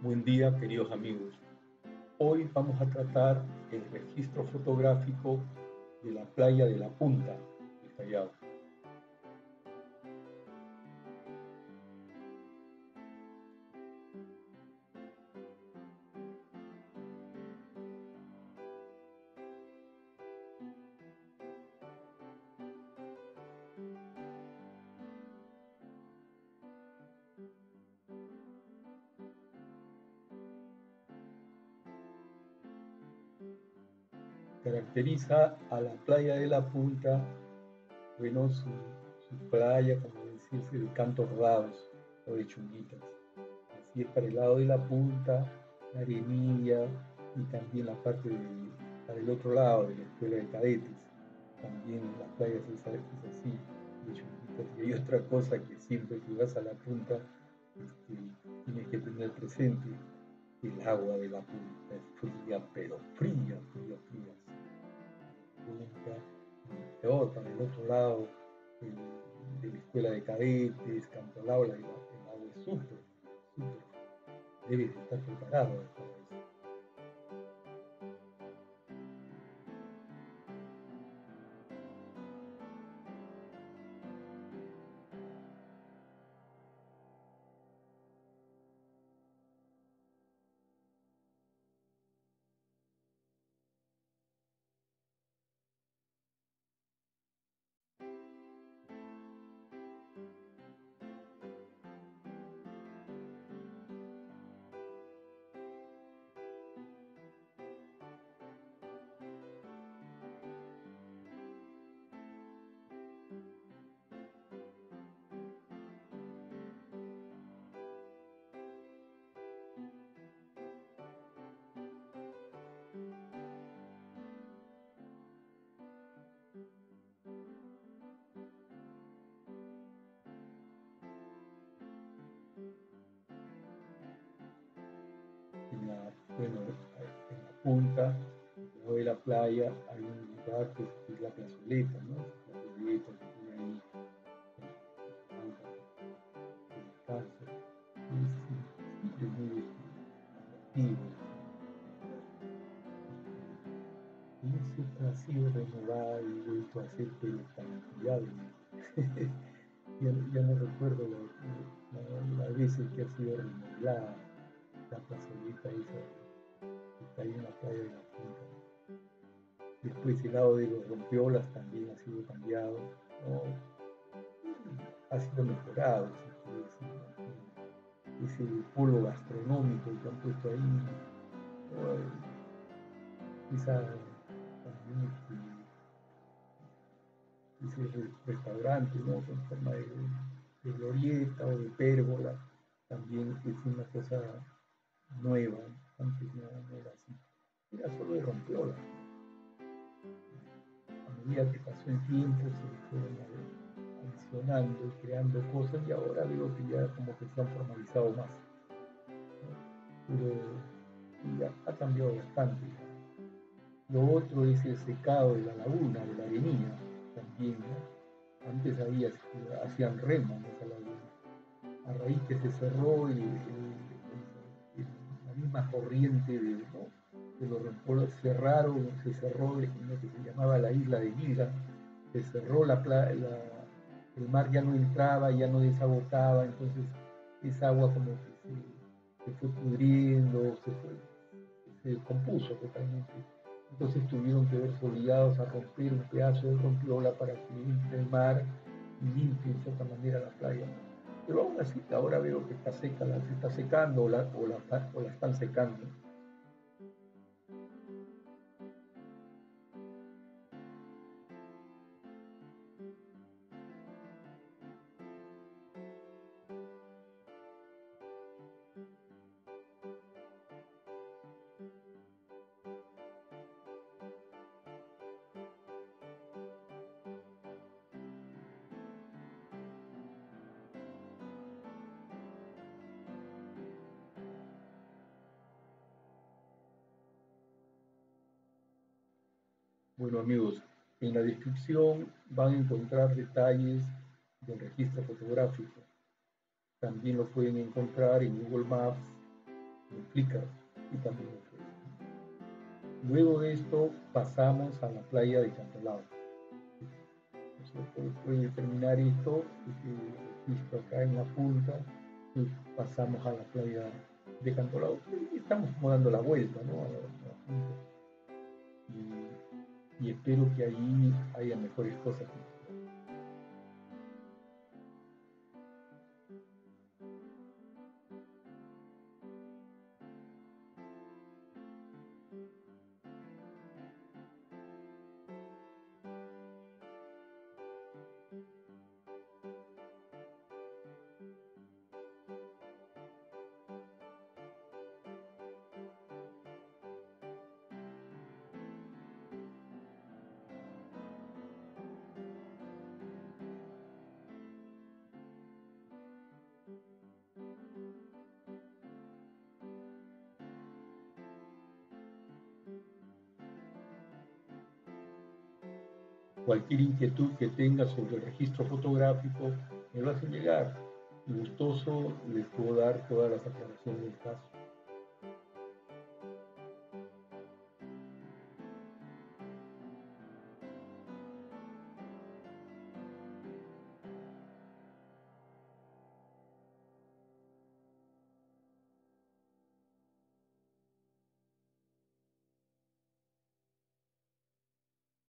Buen día, queridos amigos. Hoy vamos a tratar el registro fotográfico de la playa de La Punta, de Callao. Caracteriza a la playa de la Punta, bueno, su, playa, como decirse, de cantos rodados o de chunguitas. Así es para el lado de la Punta, la arenilla y también la parte de, para el otro lado de la escuela de cadetes. También las playas es, así, de chunguitas. Y hay otra cosa que siempre que vas a la Punta este, tienes que tener presente, el agua de la punta es fría, pero fría, fría, fría peor, para el otro lado de la escuela de cadetes, Campo Laura, el, el agua es súper, súper, debe estar preparado la punta de la playa hay un lugar que es la plazoleta, ¿no? La plazoleta ahí descanso. Es, es muy atractivo. Y ese ha sido renovado y vuelto a ser pero tan ya, no recuerdo las la, veces que ha sido remodelada la plazoleta esa está ahí en la playa de la punta. Después el lado de los rompiolas también ha sido cambiado, ha sido mejorado, ese polo gastronómico que han puesto ahí, esa también este, ese restaurante ¿no? con forma de, de glorieta o de pérgola, también es una cosa nueva, antes no, era así, era solo de rompiola. A medida que pasó el tiempo se fueron adicionando y creando cosas y ahora veo que ya como que se han formalizado más. Pero ya ha cambiado bastante. Lo otro es el secado de la laguna, de la arenilla, también. Antes había, hacían remo en esa laguna. A raíz que se cerró y misma corriente de, de los rempolos cerraron, se cerró lo que se llamaba la isla de Vida, se cerró la, el mar ya no entraba, ya no desabocaba, entonces esa agua como que se, fue pudriendo, se, fue, se descompuso totalmente. Entonces tuvieron que verse obligados a romper un pedazo de rompiola para que entre el mar y limpie en cierta manera la playa pero aún así ahora veo que está seca, la, se está secando o la, o la, o la están secando. Bueno amigos, en la descripción van a encontrar detalles del registro fotográfico. También lo pueden encontrar en Google Maps en Flickr y también en Facebook. Luego de esto pasamos a la playa de Cantolao. Después de terminar esto, registro acá en la punta y pasamos a la playa de Cantolao. Estamos como dando la vuelta ¿no? a la, y, y, espero que allí haya mejores cosas. Cualquier inquietud que tenga sobre el registro fotográfico, me lo hacen llegar. Gustoso les puedo dar todas las aclaraciones del caso.